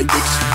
I'm.